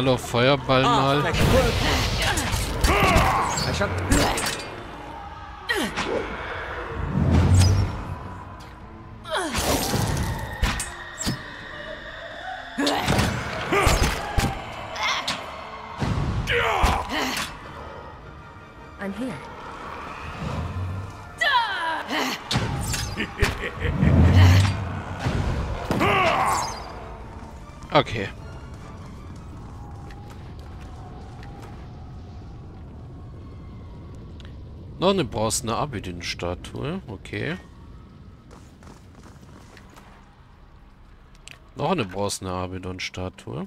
Hallo, Feuerball mal. I'm here. Okay. Noch eine bronzene Abedin-Statue. Okay. Noch eine bronzene Abedon-Statue.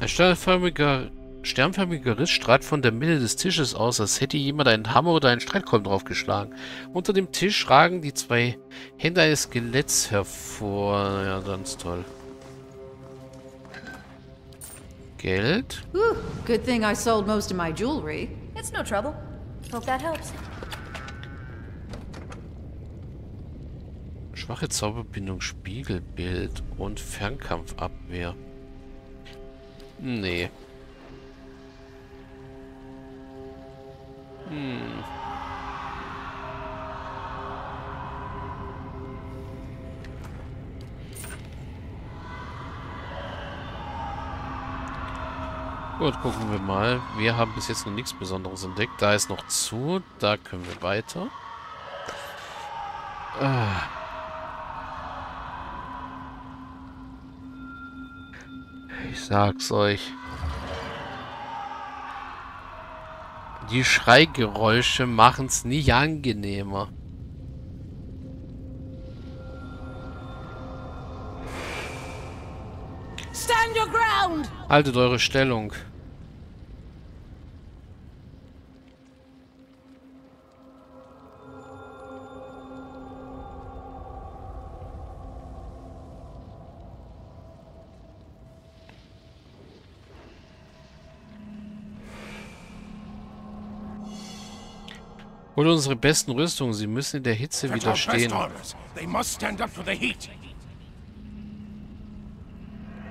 Ein sternförmiger, sternförmiger Riss strahlt von der Mitte des Tisches aus, als hätte jemand einen Hammer oder einen Streitkolben draufgeschlagen. Unter dem Tisch ragen die zwei Hände eines Skeletts hervor. Ja, ganz toll. Geld? Whew, good thing I sold most of my jewelry. It's no trouble. Hope that helps. Schwache Zauberbindung, Spiegelbild und Fernkampfabwehr. Nee. Hm. Gut, gucken wir mal. Wir haben bis jetzt noch nichts Besonderes entdeckt. Da ist noch zu. Da können wir weiter. Ah. Ich sag's euch. Die Schreigeräusche machen's nicht angenehmer. Haltet eure Stellung. Holt unsere besten Rüstungen. Sie müssen in der Hitze widerstehen. They must stand up to the heat.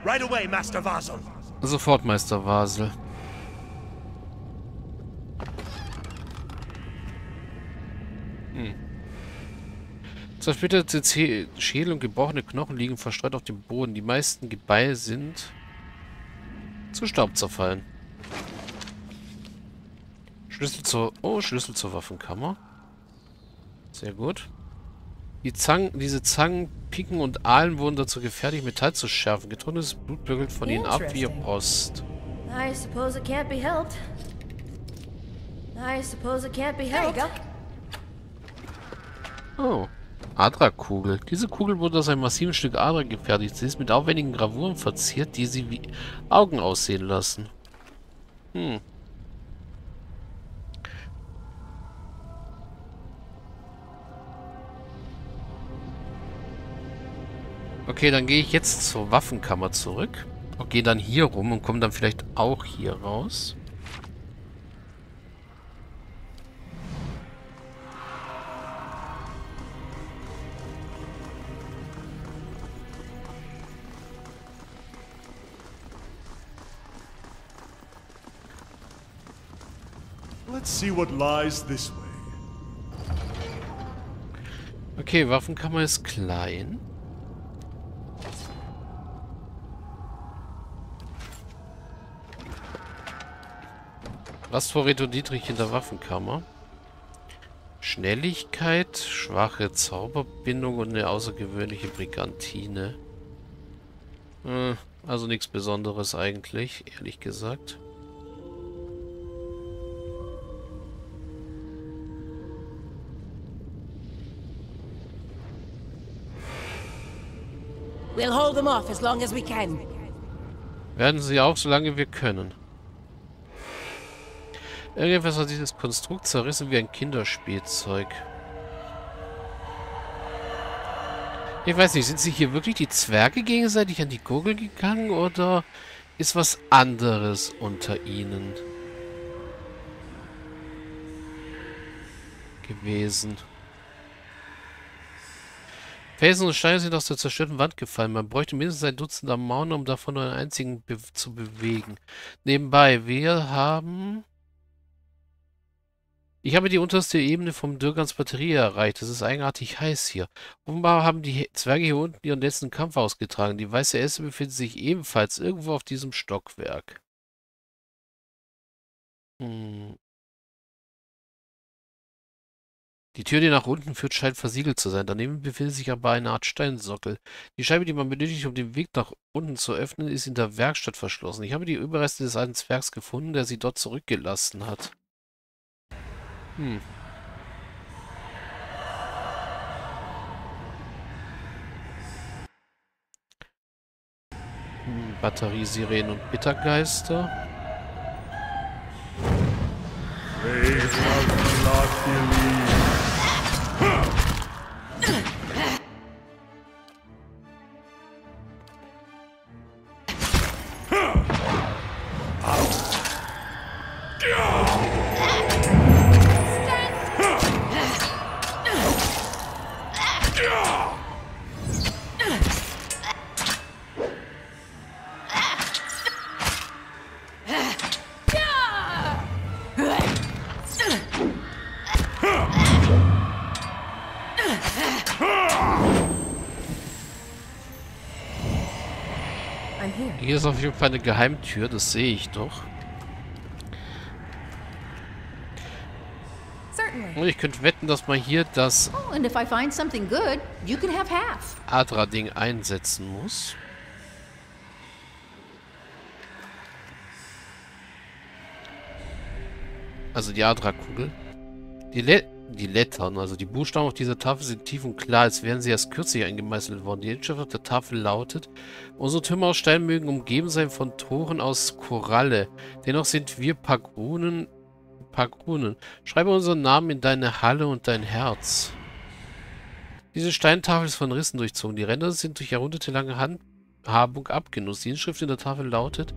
Right away, Master Vasil. Sofort, Meister Vasel. Hm. Zersplitterte Schädel und gebrochene Knochen liegen verstreut auf dem Boden. Die meisten Gebeine sind zu Staub zerfallen. Schlüssel zur... Oh, Schlüssel zur Waffenkammer. Sehr gut. Die Zangen, diese Zangen, Piken und Aalen wurden dazu gefertigt, Metall zu schärfen. Getrocknetes Blut bügelt von ihnen ab wie. Rost. I suppose it can't be helped. I suppose it can't be helped. Oh. Adra-Kugel. Diese Kugel wurde aus einem massiven Stück Adra gefertigt. Sie ist mit aufwendigen Gravuren verziert, die sie wie Augen aussehen lassen. Hm. Okay, dann gehe ich jetzt zur Waffenkammer zurück. Und gehe dann hier rum und komme dann vielleicht auch hier raus. Let's see what lies this way. Okay, Waffenkammer ist klein. Was vor Reto Dietrich in der Waffenkammer? Schnelligkeit, schwache Zauberbindung und eine außergewöhnliche Brigantine. Äh, also nichts Besonderes eigentlich, ehrlich gesagt. Werden sie auch, solange wir können. Irgendwas hat dieses Konstrukt zerrissen wie ein Kinderspielzeug. Ich weiß nicht, sind sich hier wirklich die Zwerge gegenseitig an die Gurgel gegangen oder ist was anderes unter ihnen gewesen? Felsen und Steine sind aus der zerstörten Wand gefallen. Man bräuchte mindestens ein Dutzend am Mauern, um davon nur einen einzigen be zu bewegen. Nebenbei, wir haben... Ich habe die unterste Ebene vom Dürgans Batterie erreicht. Es ist eigenartig heiß hier. Offenbar haben die Zwerge hier unten ihren letzten Kampf ausgetragen. Die weiße Esse befindet sich ebenfalls irgendwo auf diesem Stockwerk. Hm. Die Tür, die nach unten führt, scheint versiegelt zu sein. Daneben befindet sich aber eine Art Steinsockel. Die Scheibe, die man benötigt, um den Weg nach unten zu öffnen, ist in der Werkstatt verschlossen. Ich habe die Überreste des alten Zwergs gefunden, der sie dort zurückgelassen hat. Hm. Batteriesirenen und Bittergeister. They auf jeden Fall eine Geheimtür, das sehe ich doch. Und ich könnte wetten, dass man hier das Oh. Adra-Ding einsetzen muss. Also die Adra-Kugel. Die, die Lettern, also die Buchstaben auf dieser Tafel sind tief und klar, als wären sie erst kürzlich eingemeißelt worden. Die Inschrift auf der Tafel lautet, unsere Türme aus Stein mögen umgeben sein von Toren aus Koralle. Dennoch sind wir Pagronen, Pagronen. Schreibe unseren Namen in deine Halle und dein Herz. Diese Steintafel ist von Rissen durchzogen. Die Ränder sind durch jahrhundertelange Handhabung abgenutzt. Die Inschrift in der Tafel lautet,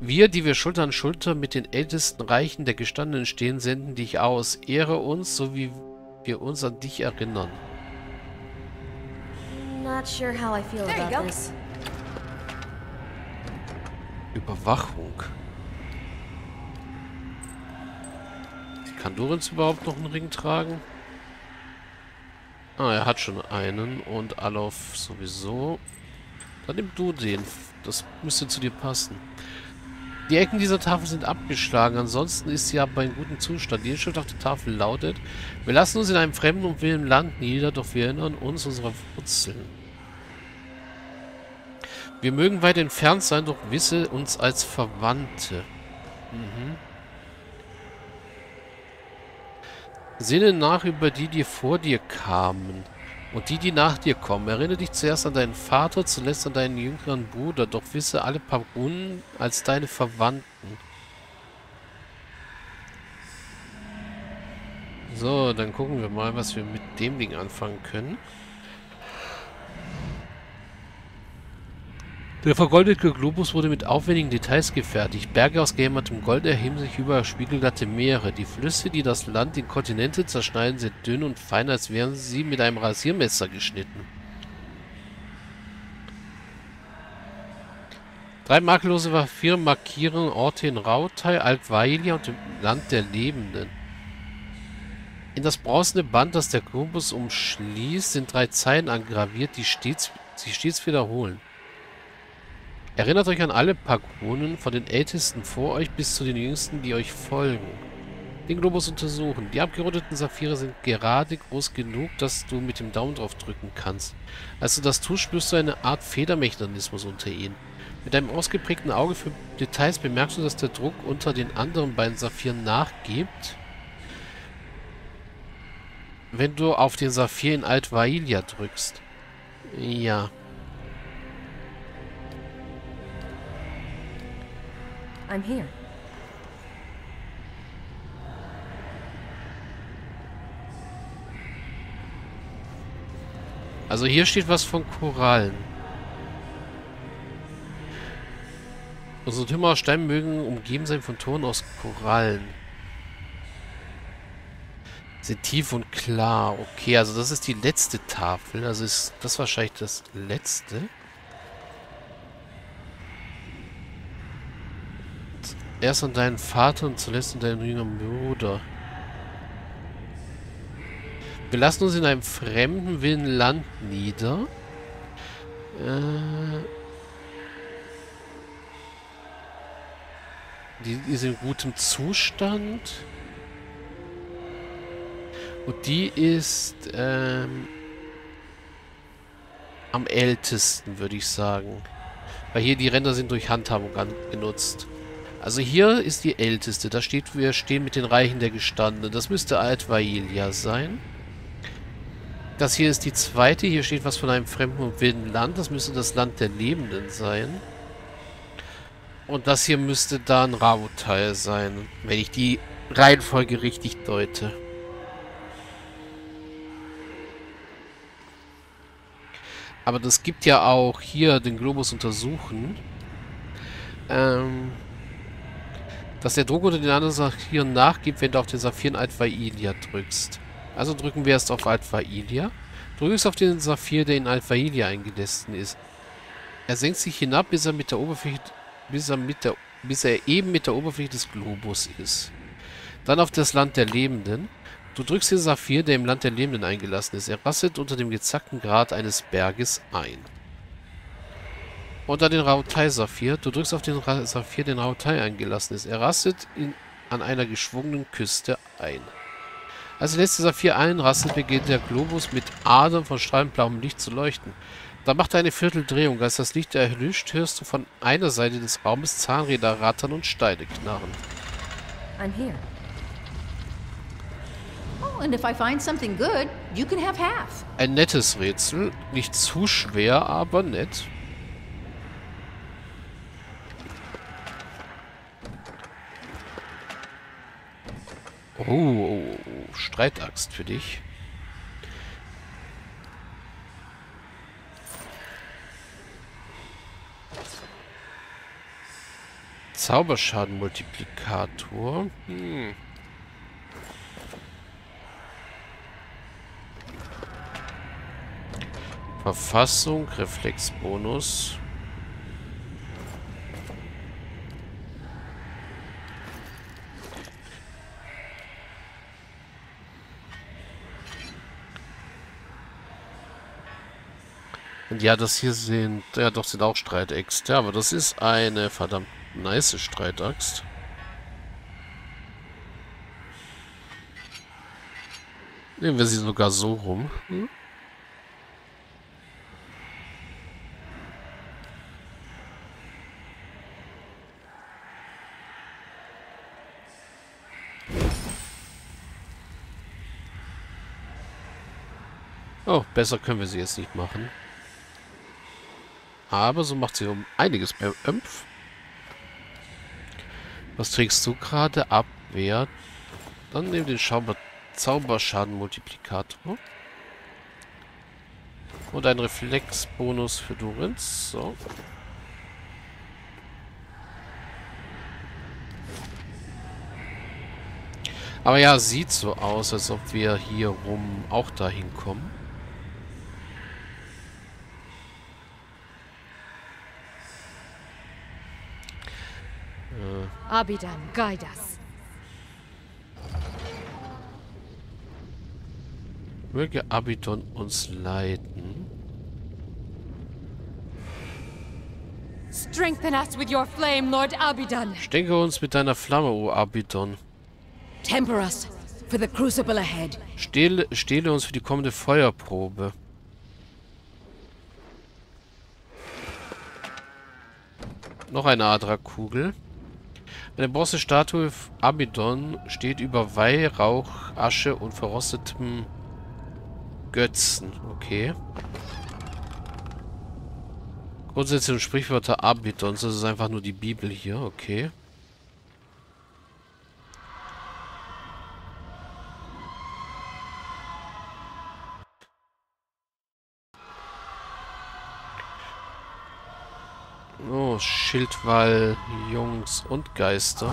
wir, die wir Schulter an Schulter mit den ältesten Reichen der Gestandenen stehen, senden dich aus. Ehre uns, so wie wir uns an dich erinnern. Not sure how I feel about this. Überwachung. Kann Dorenz überhaupt noch einen Ring tragen? Ah, er hat schon einen und Alof sowieso. Dann nimm du den. Das müsste zu dir passen. Die Ecken dieser Tafel sind abgeschlagen, ansonsten ist sie aber in gutem Zustand. Die Inschrift auf der Tafel lautet, wir lassen uns in einem fremden und wilden Land nieder, doch wir erinnern uns unserer Wurzeln. Wir mögen weit entfernt sein, doch wisse uns als Verwandte. Mhm. Sinne nach über die, die vor dir kamen und die, die nach dir kommen. Erinnere dich zuerst an deinen Vater, zuletzt an deinen jüngeren Bruder, doch wisse alle Parunen als deine Verwandten. So, dann gucken wir mal, was wir mit dem Ding anfangen können. Der vergoldete Globus wurde mit aufwendigen Details gefertigt. Berge aus gehämmertem Gold erheben sich über spiegelglatte Meere. Die Flüsse, die das Land in Kontinente zerschneiden, sind dünn und fein, als wären sie mit einem Rasiermesser geschnitten. Drei makellose Vampire markieren Orte in Rautai, Altvailia und im Land der Lebenden. In das bronzene Band, das der Globus umschließt, sind drei Zeilen angraviert, die stets, sich stets wiederholen. Erinnert euch an alle Pagonen, von den Ältesten vor euch bis zu den Jüngsten, die euch folgen. Den Globus untersuchen. Die abgerundeten Saphire sind gerade groß genug, dass du mit dem Daumen drauf drücken kannst. Als du das tust, spürst du eine Art Federmechanismus unter ihnen. Mit einem ausgeprägten Auge für Details bemerkst du, dass der Druck unter den anderen beiden Saphiren nachgibt, wenn du auf den Saphir in Altvailia drückst. Ja. I'm here. Also hier steht was von Korallen. Unsere Türme aus Stein mögen umgeben sein von Toren aus Korallen. Sind tief und klar. Okay, also das ist die letzte Tafel. Also ist das wahrscheinlich das letzte. Erst an deinen Vater und zuletzt an deinen jüngeren Bruder. Wir lassen uns in einem fremden wilden Land nieder. Äh, die ist in gutem Zustand. Und die ist ähm, am ältesten, würde ich sagen. Weil hier die Ränder sind durch Handhabung genutzt. Also hier ist die älteste. Da steht, wir stehen mit den Reichen der Gestandenen. Das müsste Altvailia sein. Das hier ist die zweite. Hier steht was von einem fremden und wilden Land. Das müsste das Land der Lebenden sein. Und das hier müsste dann Ravutal sein, wenn ich die Reihenfolge richtig deute. Aber das gibt ja auch hier den Globus untersuchen. Ähm, dass der Druck unter den anderen Saphiren nachgibt, wenn du auf den Saphiren Alpha-Ilia drückst. Also drücken wir erst auf Alpha-Ilia. Drückst auf den Saphir, der in Alpha-Ilia eingedessen ist. Er senkt sich hinab, bis er mit der Oberfläche, bis er mit der, bis er eben mit der Oberfläche des Globus ist. Dann auf das Land der Lebenden. Du drückst den Saphir, der im Land der Lebenden eingelassen ist. Er rasselt unter dem gezackten Grat eines Berges ein. Und dann den Rautai-Saphir. Du drückst auf den Saphir, den Rautai eingelassen ist. Er rastet in, an einer geschwungenen Küste ein. Als der letzte Saphir einrastet, beginnt der Globus mit Adern von strahlend blauem Licht zu leuchten. Da macht er eine Vierteldrehung. Als das Licht erlischt, hörst du von einer Seite des Raumes Zahnräder rattern und Steine knarren. I'm here. Oh, and if I find something good, you can have half. Ein nettes Rätsel. Nicht zu schwer, aber nett. Oh, Streitaxt für dich. Zauberschadenmultiplikator. Hm. Verfassung, Reflexbonus. Ja, das hier sind, ja doch, sind auch Streitäxte, aber das ist eine verdammt nice Streitaxt. Nehmen wir sie sogar so rum. Hm? Oh, besser können wir sie jetzt nicht machen. Aber so macht sie um einiges mehr Ömpf. Was trägst du gerade? Abwehr. Dann nehmen den Schauber Zauberschadenmultiplikator. Und ein Reflexbonus für Durins. So. Aber ja, sieht so aus, als ob wir hier rum auch dahin kommen. Abidan, guide us. Möge Abidon uns leiten. Strengthen us with your flame, Lord Abidan. Stecke uns mit deiner Flamme, o Abidon. Temper us for the crucible ahead. Stehle, stehle uns für die kommende Feuerprobe. Noch eine Adra-Kugel. Eine Bronzestatue Abidon steht über Weihrauch, Asche und verrostetem Götzen. Okay. Grundsätze und Sprichwörter Abidons. Das ist einfach nur die Bibel hier. Okay. Schildwall, Jungs und Geister.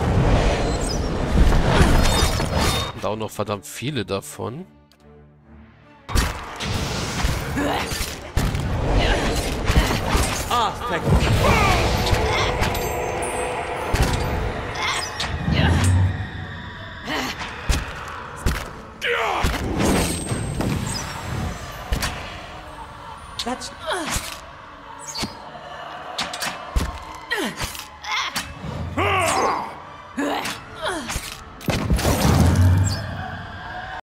sind auch noch verdammt viele davon. Ah. That's